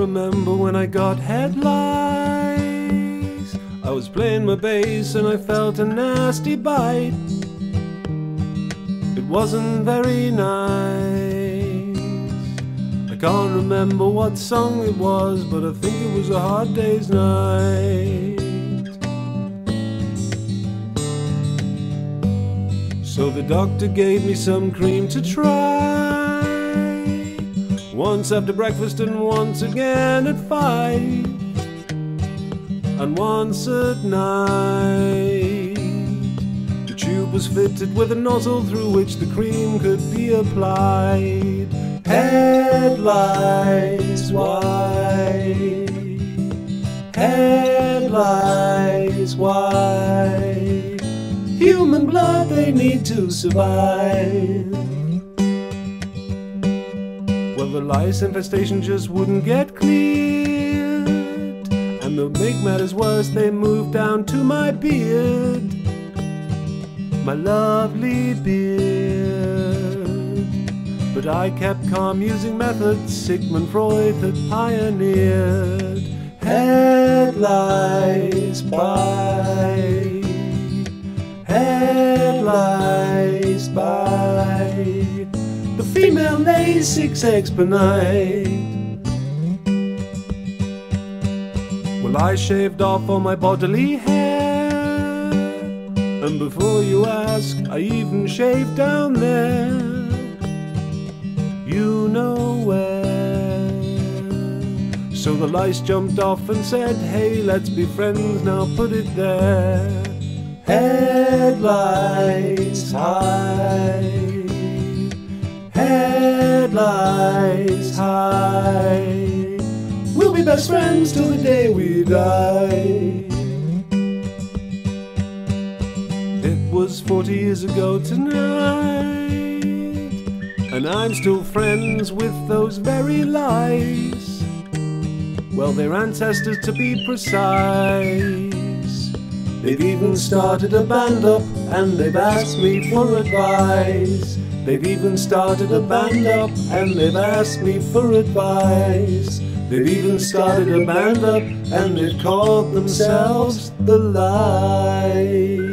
remember when I got head lice. I was playing my bass and I felt a nasty bite. It wasn't very nice. I can't remember what song it was, but I think it was a hard day's night. So the doctor gave me some cream to try. Once after breakfast and once again at five. And once at night. The tube was fitted with a nozzle through which the cream could be applied. Head lice wide. Head lice wide. Human blood they need to survive. The lice infestation just wouldn't get cleared. And to make matters worse, they moved down to my beard. My lovely beard. But I kept calm using methods Sigmund Freud had pioneered. Head lice by Head lice by female lays six eggs per night. Well, I shaved off all my bodily hair, and before you ask, I even shaved down there. You know where. So the lice jumped off and said, Hey, let's be friends, now put it there. Head lice high, head lice high. We'll be best friends till the day we die. It was 40 years ago tonight, and I'm still friends with those very lice. Well, their ancestors to be precise. They've even started a band up and they've asked me for advice. They've even started a band up and they've asked me for advice. They've even started a band up and they've called themselves the Lice.